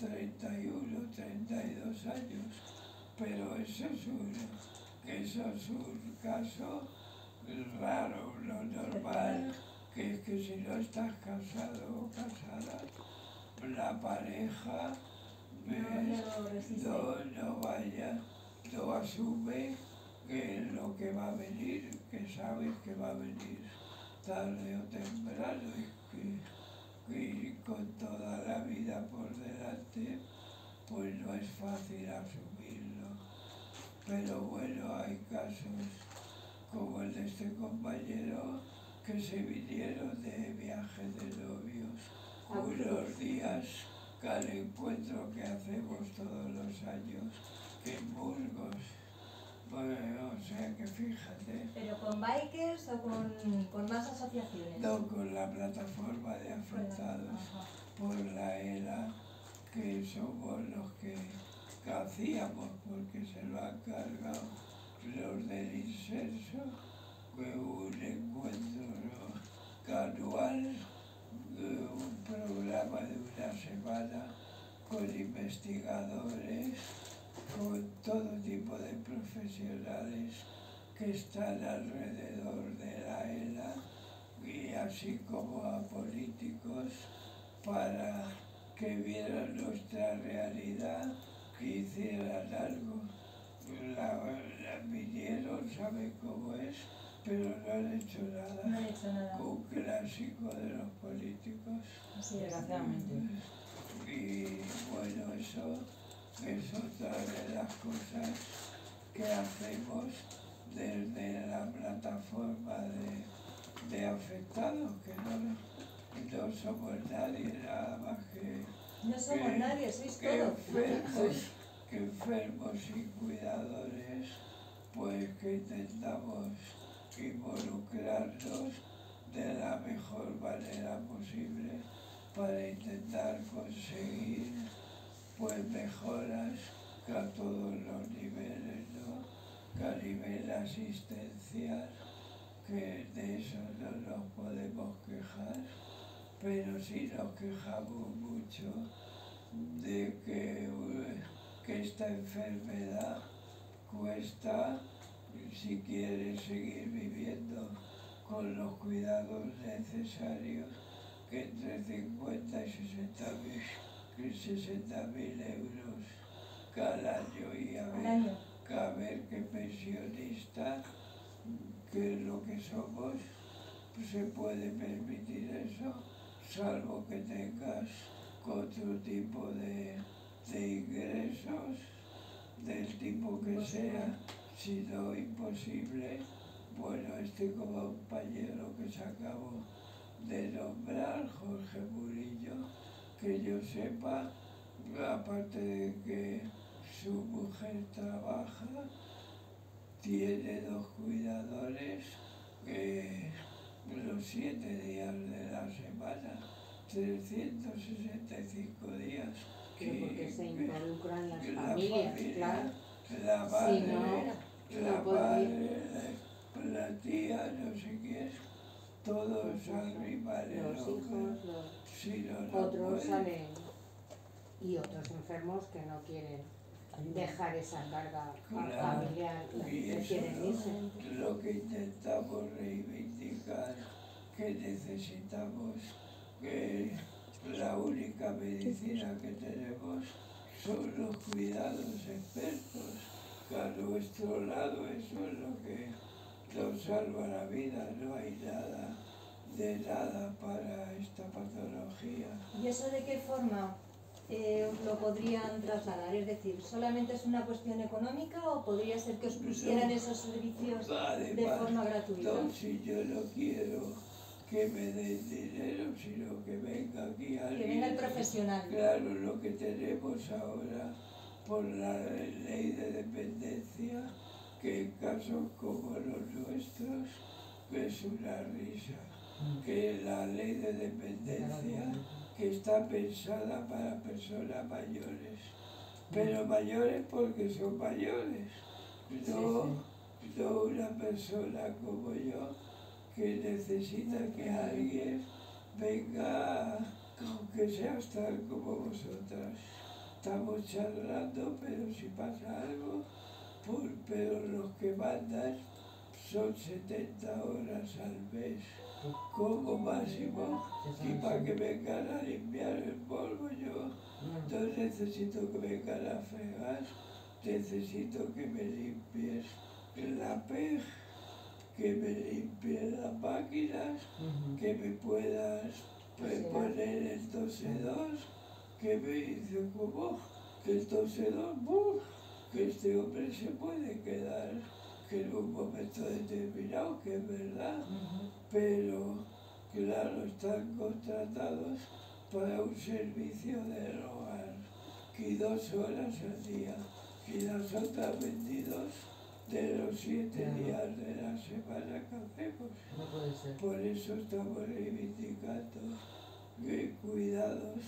31, 32 años, pero eso es un, eso es un caso raro, lo normal, que es que si no estás casado o casada, la pareja no, no vaya, no asume que lo que va a venir, que sabes que va a venir tarde o temprano y que y con toda la vida por delante, pues no es fácil asumirlo. Pero bueno, hay casos como el de este compañero que se vinieron de viaje de novios ah, unos días al encuentro que hacemos todos los años en Burgos o sea que fíjate. ¿Pero con bikers o con, con más asociaciones? No, con la plataforma de afectados por la ELA, que somos los que, hacíamos porque se lo han cargado los del incenso, que un encuentro anual, un programa de una semana con investigadores con todo tipo de profesionales que están alrededor de la ELA y así como a políticos para que vieran nuestra realidad, que hicieran algo. La, la vinieron, saben cómo es, pero no han hecho nada. No han hecho nada. Un clásico de los políticos. Así, desgraciadamente. Y bueno, eso es otra de las cosas que hacemos desde la plataforma de, afectados, que no, somos nadie, nada más que... No somos nadie, sois todos. Enfermos, que enfermos y cuidadores, pues que intentamos involucrarnos de la mejor manera posible para intentar conseguir pues mejoras a todos los niveles, ¿no? Que a nivel asistencial, que de eso no nos podemos quejar, pero sí nos quejamos mucho de que, que esta enfermedad cuesta, si quieres seguir viviendo con los cuidados necesarios, que entre 50 y 60 mil 60 mil euros cada año y a ver, qué pensionista, que es lo que somos, se puede permitir eso, salvo que tengas otro tipo de, de ingresos, del tipo que sea, si no imposible. Bueno, este compañero que se acabó de nombrar, Jorge Murillo, que yo sepa, aparte de que su mujer trabaja, tiene dos cuidadores que los siete días de la semana, 365 días. Que, porque se involucran las familias, claro. La madre, la, madre la, tía, no sé qué todos arriba Los hijos, los otros salen. Y otros enfermos que no quieren dejar esa carga familiar y quieren irse. Lo que intentamos reivindicar que necesitamos que la única medicina que tenemos son los cuidados expertos, que a nuestro lado eso es lo que salva la vida, no hay nada de nada para esta patología. ¿Y eso de qué forma eh, lo podrían trasladar? Es decir, ¿solamente es una cuestión económica o podría ser que os pusieran esos servicios de forma gratuita? No, si yo no quiero que me den dinero, sino que venga aquí alguien. Que venga el profesional. Claro, lo que tenemos ahora por la ley de dependencia, que en casos como los nuestros es una risa que la ley de dependencia que está pensada para personas mayores, pero mayores porque son mayores, no, una persona como yo que necesita que alguien venga, aunque sea estar como vosotras. estamos charlando, pero si pasa algo, pero los que mandan son 70 horas al mes. Como máximo y para que vengan a limpiar el polvo yo no necesito que vengan a fregar, necesito que me limpies la pej, que me limpies las máquinas, que me puedas poner el tosedor, que me dice como que el tosedor, que este hombre se puede quedar que en un momento determinado, que es verdad, pero claro, están contratados para un servicio de hogar, que dos horas al día, y las otras 22 de los siete días de la semana que hacemos. Por eso estamos reivindicando que cuidados,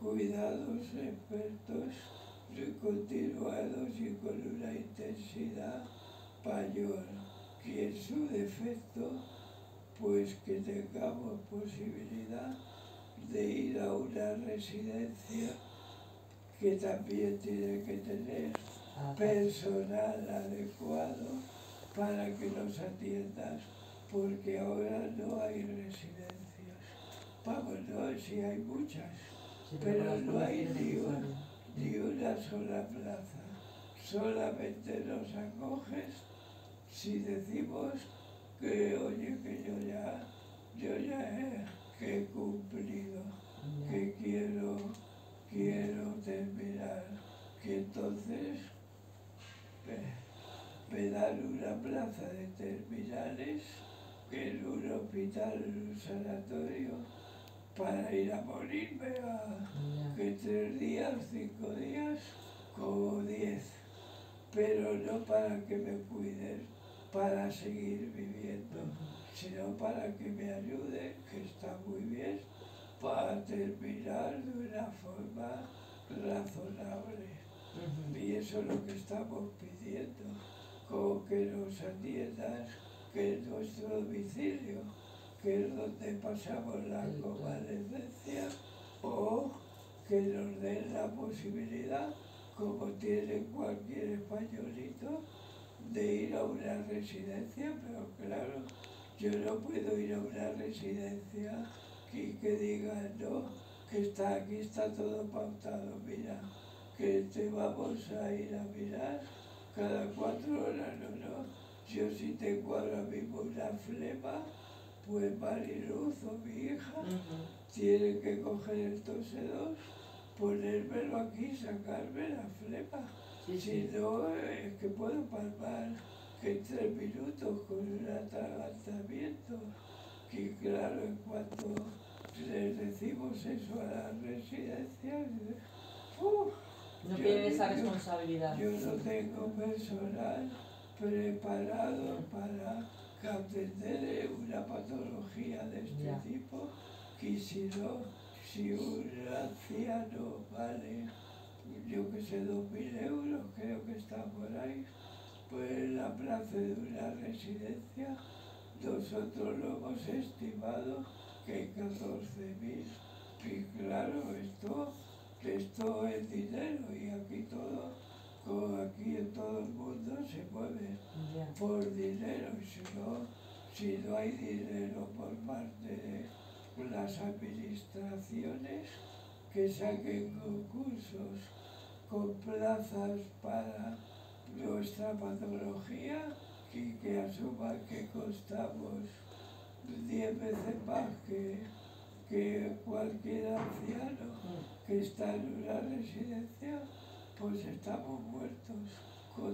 cuidados expertos, continuados y con una intensidad mayor que en su defecto, pues que tengamos posibilidad de ir a una residencia que también tiene que tener personal adecuado para que nos atiendas, porque ahora no hay residencias. Vamos, no, sí hay muchas, pero no hay ni, ni una sola plaza. Solamente nos acoges si decimos que, oye, que yo ya, yo ya he, cumplido, que quiero, quiero terminar, que entonces me, dan una plaza de terminales en un hospital, en un sanatorio, para ir a morirme a que tres días, cinco días, como diez, pero no para que me cuiden para seguir viviendo, sino para que me ayude, que está muy bien, para terminar de una forma razonable. Y eso es lo que estamos pidiendo, como que nos atiendas, que es nuestro domicilio, que es donde pasamos la convalescencia, o que nos den la posibilidad, como tiene cualquier españolito, de ir a una residencia, pero claro, yo no puedo ir a una residencia y que diga, no, que está aquí, está todo pautado, mira, que te vamos a ir a mirar cada cuatro horas, no, no. Yo si tengo ahora mismo una flema, pues Mariluz o mi hija tiene que coger el tosedor, ponérmelo aquí, sacarme la flema si no, es que puedo palpar que en tres minutos con un atragantamiento, que claro, en cuanto les decimos eso a las residencias, no tienen esa responsabilidad. Yo, no tengo personal preparado para atender una patología de este tipo, que si no, si un anciano vale yo que sé, dos mil euros, creo que está por ahí, pues la plaza de una residencia, nosotros lo hemos estimado que hay 14.000. Y claro, esto, esto es dinero y aquí todo, como aquí en todo el mundo se mueve por dinero y si no, si no hay dinero por parte de las administraciones que saquen concursos con plazas para nuestra patología y que asuman que costamos 10 veces más que, que cualquier anciano que está en una residencia, pues estamos muertos.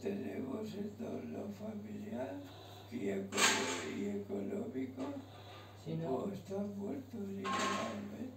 Tenemos entorno familiar y, económico, si no, pues están muertos literalmente.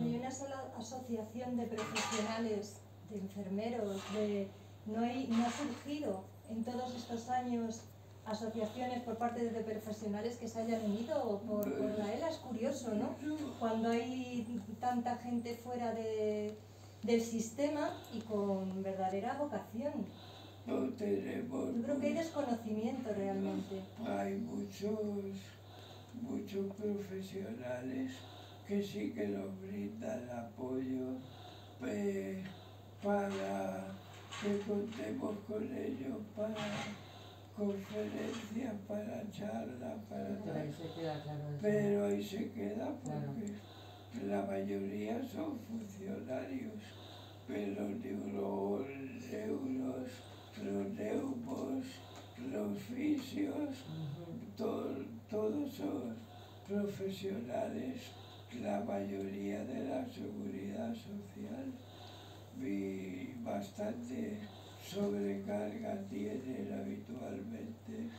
Hay una sola asociación de profesionales enfermeros, de, no, hay, no ha surgido en todos estos años asociaciones por parte de profesionales que se hayan unido por, la ELA. Es curioso, ¿no? Cuando hay tanta gente fuera de, del sistema y con verdadera vocación. Tenemos. Yo creo que hay desconocimiento realmente. Hay muchos, muchos profesionales que sí que nos brindan apoyo, para que contemos con ellos para conferencias, para charlas, para Pero ahí se queda claro. Pero ahí se queda Claro. porque la mayoría son funcionarios, pero neuro, neuros, los neumos, los fisios, Ujú. to- todos son profesionales, la mayoría de la seguridad social. Y bastante sobrecarga tienen habitualmente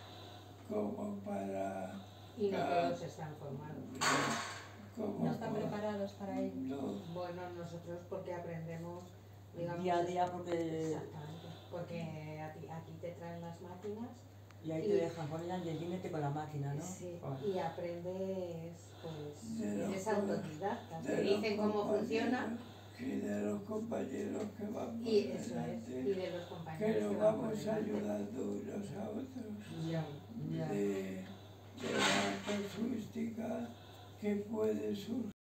como para Y no todos están formados. como No están para- preparados para ello. no, Bueno, nosotros porque aprendemos, digamos... Día a día porque... Exactamente, porque a ti- aquí te traen las máquinas Y ahí te dejan poner el dedínete con la máquina, ¿no? sí, Joder. y aprendes, pues, eres autodidacta, te dicen cómo funciona Y de los compañeros que van por y eso es, y de los que compañeros nos que van por vamos ayudando unos a otros. Ya, ya. de, de la casuística que puede surgir